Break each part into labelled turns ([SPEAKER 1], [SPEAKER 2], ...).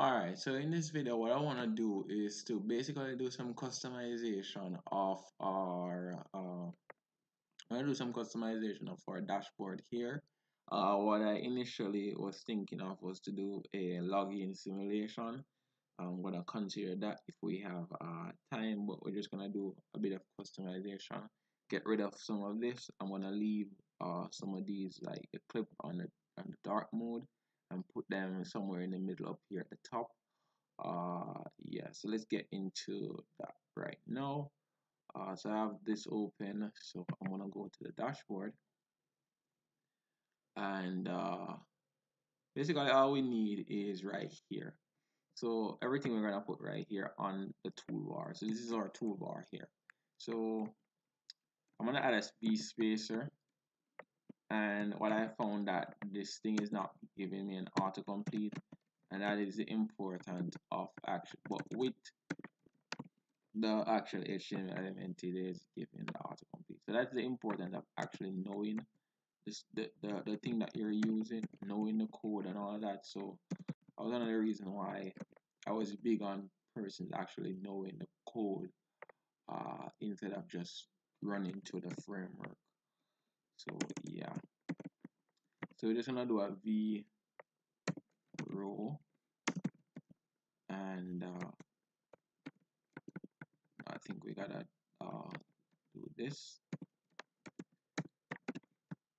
[SPEAKER 1] Alright, so in this video what I want to do is to basically do some customization of our uh, I'm going to do some customization of our dashboard here. Uh, what I initially was thinking of was to do a login simulation. I'm going to consider that if we have uh, time, but we're just going to do a bit of customization. Get rid of some of this. I'm going to leave uh, some of these like a clip on the, on the dark mode and put them somewhere in the middle up here at the top. Uh yeah so let's get into that right now. Uh, so I have this open so I'm gonna go to the dashboard. And uh, basically all we need is right here. So everything we're gonna put right here on the toolbar. So this is our toolbar here. So I'm gonna add a V spacer and what I found that this thing is not giving me an autocomplete and that is the important of action but with the actual HTML element it is giving the autocomplete. So that's the importance of actually knowing this the, the, the thing that you're using knowing the code and all that. So that was another reason why I was big on persons actually knowing the code uh, instead of just running to the framework so yeah. So we're just gonna do a v row. And uh, I think we gotta uh, do this.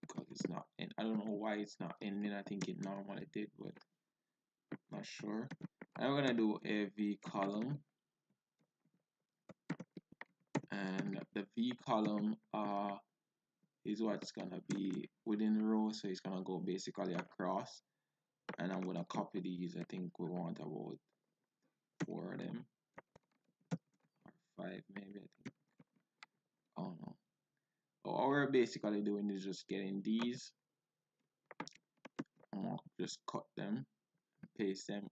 [SPEAKER 1] Because it's not and I don't know why it's not ending. I think it normally did but not sure. We're gonna do a v column. And the v column uh, is what's gonna be within the row so it's gonna go basically across. And I'm gonna copy these. I think we want about four of them. Or five maybe I think. I don't know. All we're basically doing is just getting these. Just cut them paste them.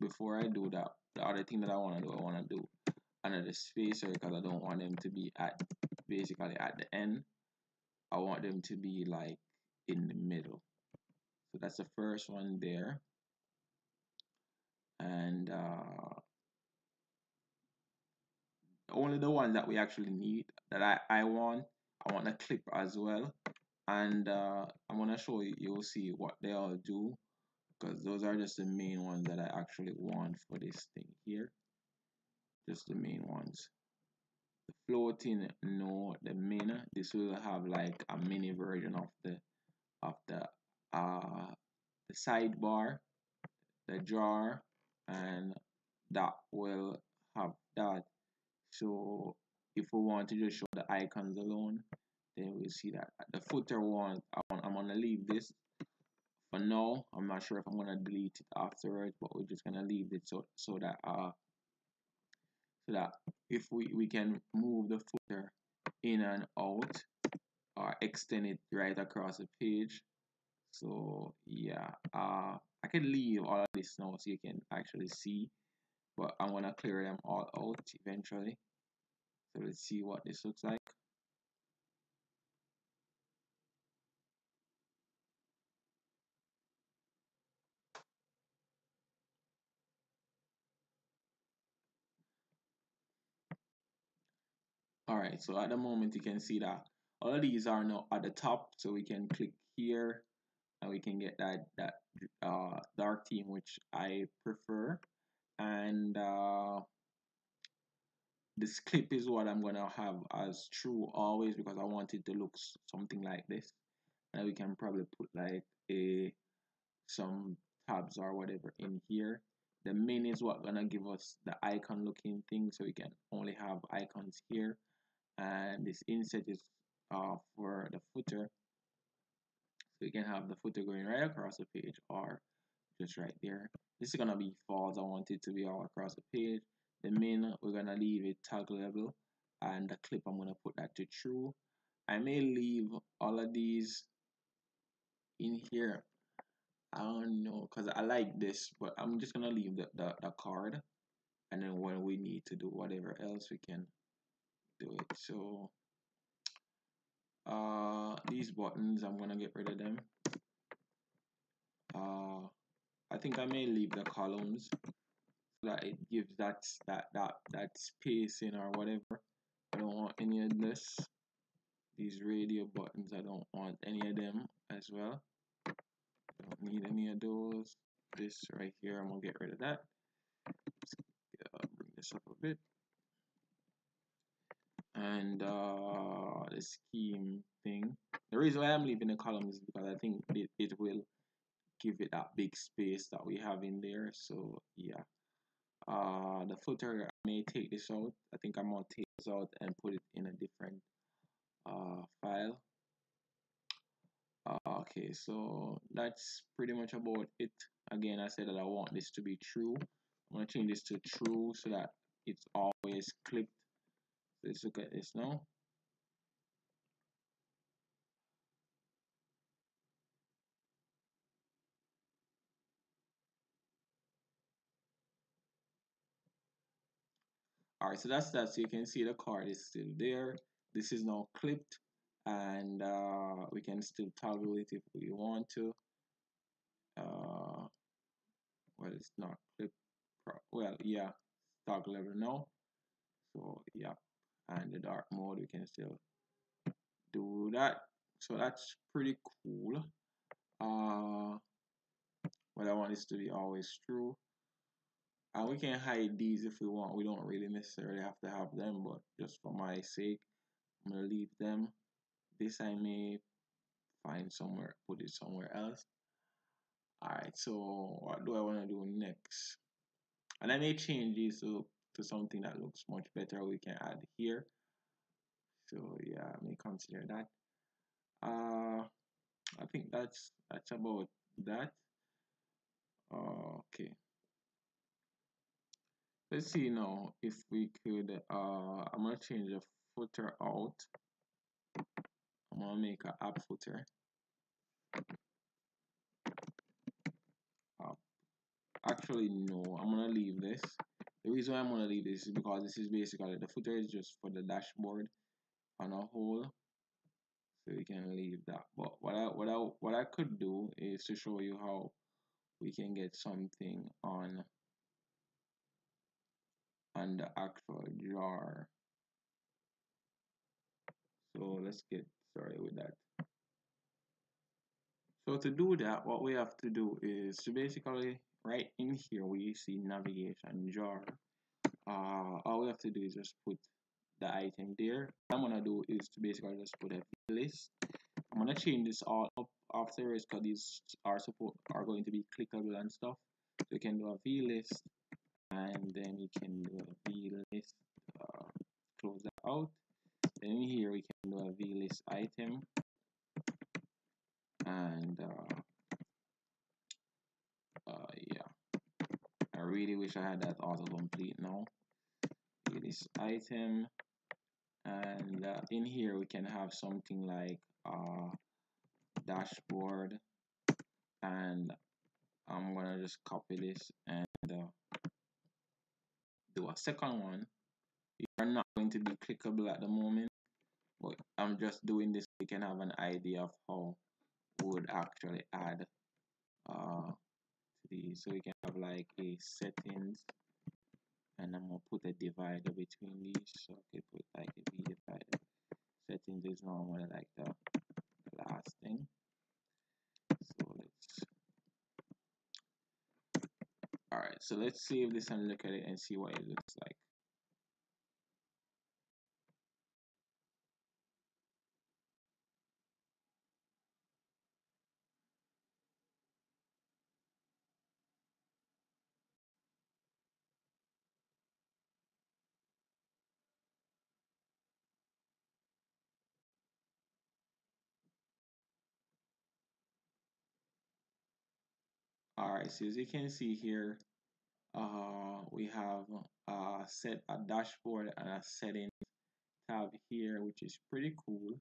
[SPEAKER 1] Before I do that the other thing that I want to do I want to do another spacer because I don't want them to be at basically at the end I want them to be like in the middle. So that's the first one there. And uh, only the ones that we actually need that I, I want I want a clip as well. And uh, I'm gonna show you you'll see what they all do because those are just the main ones that I actually want for this thing here. Just the main ones floating no the min this will have like a mini version of the of the uh the sidebar the drawer and that will have that. So if we want to just show the icons alone then we'll see that. The footer one I'm gonna leave this for now. I'm not sure if I'm gonna delete it afterwards but we're just gonna leave it so so that uh that if we we can move the footer in and out or extend it right across the page. So yeah uh I can leave all of this now so you can actually see but I'm gonna clear them all out eventually. So let's see what this looks like Alright, so at the moment you can see that all of these are now at the top, so we can click here and we can get that that uh, dark theme which I prefer. And uh, this clip is what I'm gonna have as true always because I want it to look something like this. And we can probably put like a some tabs or whatever in here. The min is what gonna give us the icon looking thing so we can only have icons here and this inset is uh, for the footer. So you can have the footer going right across the page or just right there. This is gonna be false. I want it to be all across the page. The min we're gonna leave it toggleable and the clip I'm gonna put that to true. I may leave all of these in here. I don't know because I like this but I'm just gonna leave the, the, the card. And then when we need to do whatever else we can do it. So uh these buttons I'm gonna get rid of them. Uh I think I may leave the columns so that it gives that that that that spacing or whatever. I don't want any of this. These radio buttons I don't want any of them as well. I don't need any of those. This right here I'm gonna get rid of that. Let's, uh, bring this up a bit and uh, the scheme thing. The reason why I'm leaving the columns is because I think it, it will give it that big space that we have in there. So yeah. Uh, the footer I may take this out. I think I'm gonna take this out and put it in a different uh, file. Uh, okay so that's pretty much about it. Again I said that I want this to be true. I'm gonna change this to true so that it's always clipped let's look at this now all right so that's that. So you can see the card is still there. This is now clipped and uh, we can still toggle it if we want to. Uh, well it's not clipped well yeah toggle level now. So yeah and the dark mode we can still do that. So that's pretty cool. Uh but I want this to be always true. And we can hide these if we want. We don't really necessarily have to have them but just for my sake I'm gonna leave them. This I may find somewhere put it somewhere else. Alright so what do I want to do next? And I may change these to, to something that looks much better we can add here. So yeah I may consider that. Uh I think that's that's about that. Okay. Let's see now if we could uh I'm gonna change the footer out. I'm gonna make an app footer. Uh, actually no I'm gonna leave this the reason why I'm gonna leave this is because this is basically the footer is just for the dashboard on a whole. So we can leave that. But what I what I what I could do is to show you how we can get something on on the actual drawer. So let's get started with that. So to do that what we have to do is to basically right in here we see navigation drawer. Uh, all we have to do is just put the item there. What I'm gonna do is to basically just put a list. I'm gonna change this all up afterwards because these are support are going to be clickable and stuff. So you can do a v list and then you can do a v list uh, close that out. Then here we can do a v list item. And uh, yeah I really wish I had that autocomplete now. This item and uh, in here we can have something like uh, dashboard and I'm gonna just copy this and uh, do a second one. You are not going to be clickable at the moment but I'm just doing this so you can have an idea of how would actually add uh, these so we can have like a settings. And I'm gonna put a divider between these. So I can put like a V divider. Settings is normally like the, the last thing. So let's alright so let's save this and look at it and see what it looks like Alright, so as you can see here, uh, we have uh, set a dashboard and a settings tab here, which is pretty cool.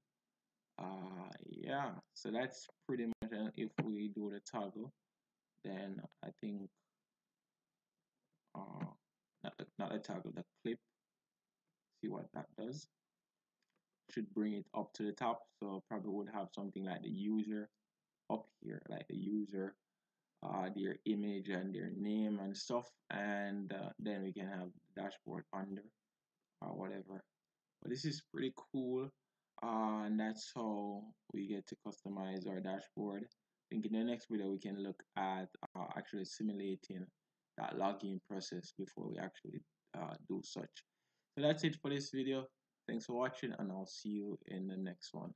[SPEAKER 1] Uh, yeah, so that's pretty much uh, if we do the toggle, then I think uh, not the, not the toggle, the clip. See what that does. Should bring it up to the top, so probably would have something like the user up here, like the user uh, their image and their name and stuff and uh, then we can have the dashboard under or whatever. But this is pretty cool uh, and that's how we get to customize our dashboard. I think in the next video we can look at uh, actually simulating that login process before we actually uh, do such. So that's it for this video. Thanks for watching and I'll see you in the next one